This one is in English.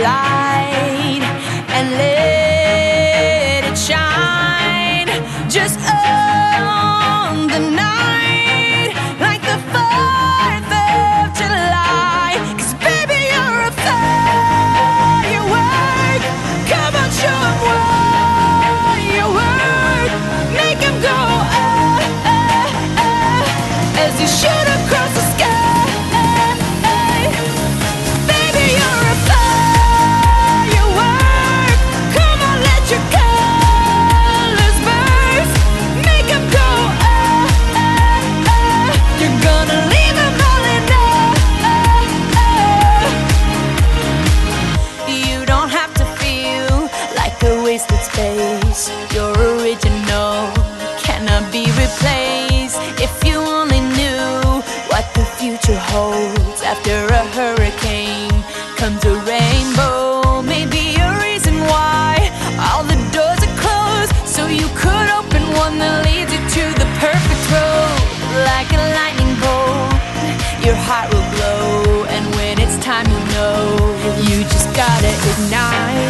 light and let it shine. Just You're original, cannot be replaced. If you only knew what the future holds after a hurricane comes a rainbow. Maybe a reason why all the doors are closed, so you could open one that leads you to the perfect road. Like a lightning bolt, your heart will glow, and when it's time, you know you just gotta ignite